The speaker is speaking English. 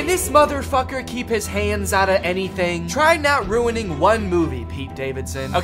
Can this motherfucker keep his hands out of anything? Try not ruining one movie, Pete Davidson. Okay.